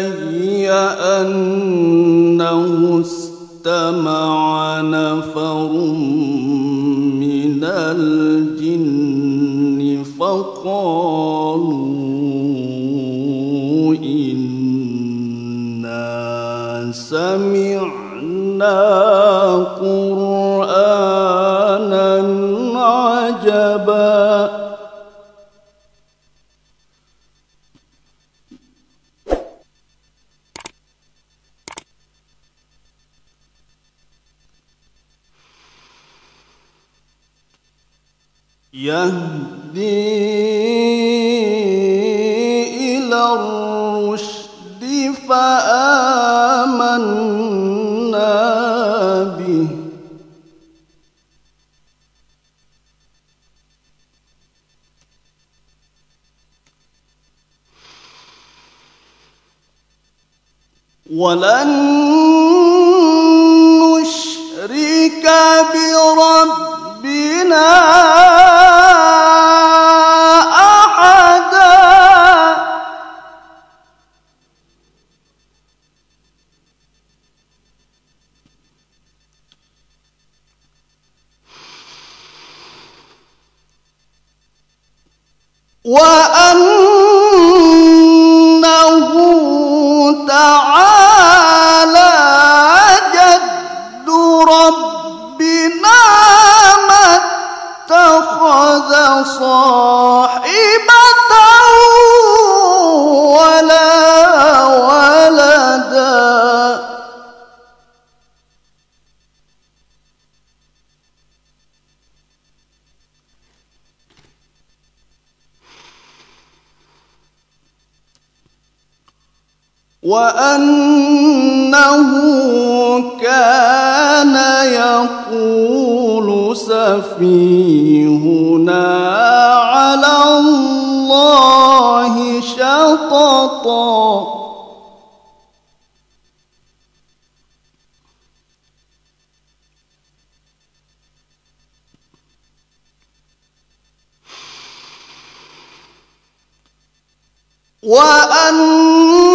إلي أنه استمع نفر من الجن فقالوا إنا سمعنا قرآنا عجبا يهدي إلى الرشد فآمنا به. ولن وأنه وأنه كان يقول سفيهنا على الله شططا. وأنا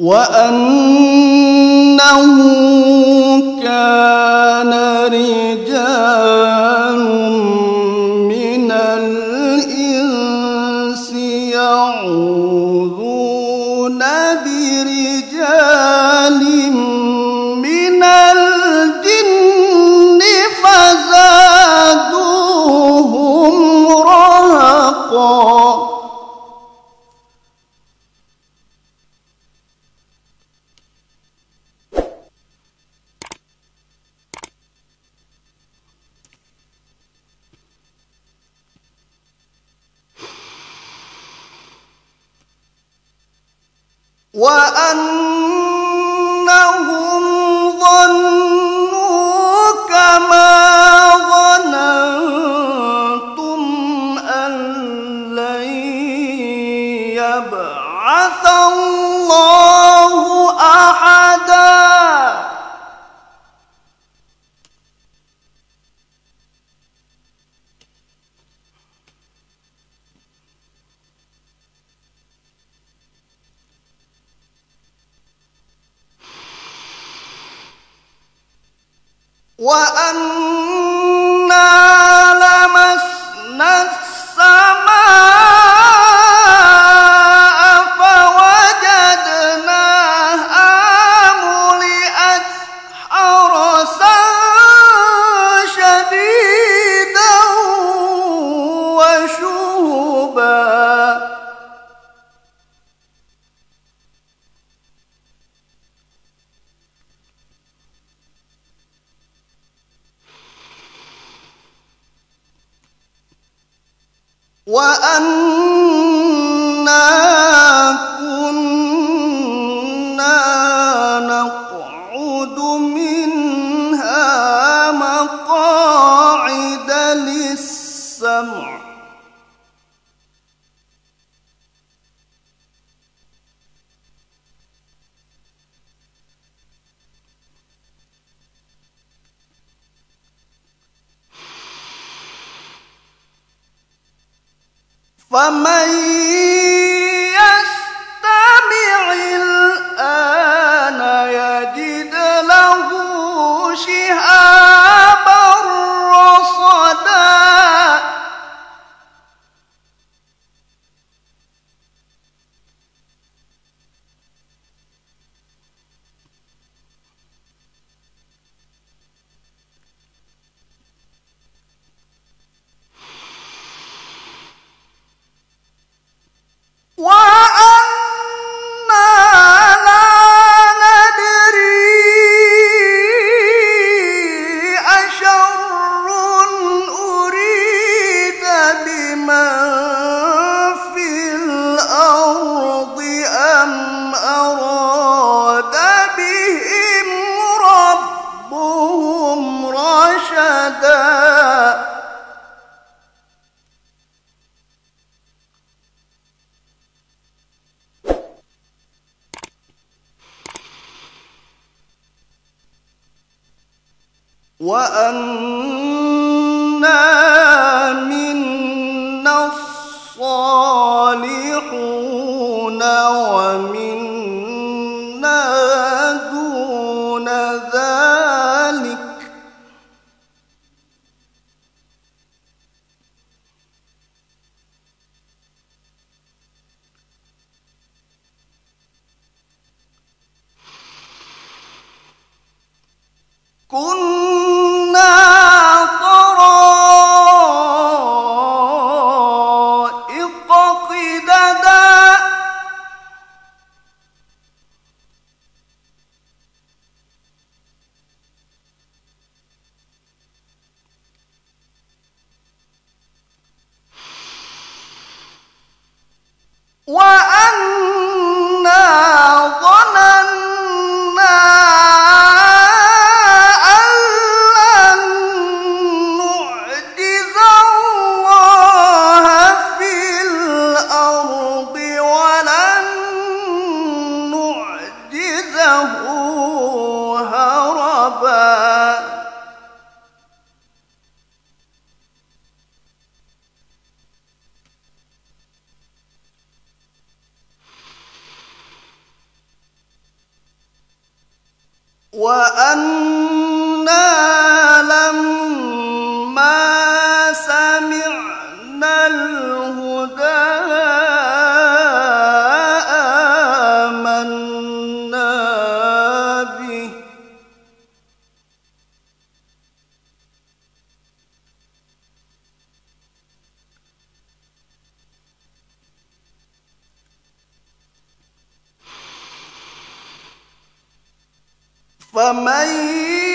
وأنه كان رجال من الإنس يعوذون وأنهم وأن 晚安。فمن وأنا منا الصالحون ومنا دون ذلك كنا فمن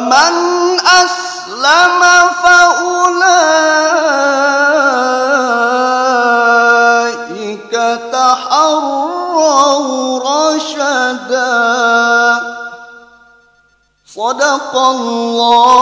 فمن أسلم فأولئك تحروا رشدا. صدق الله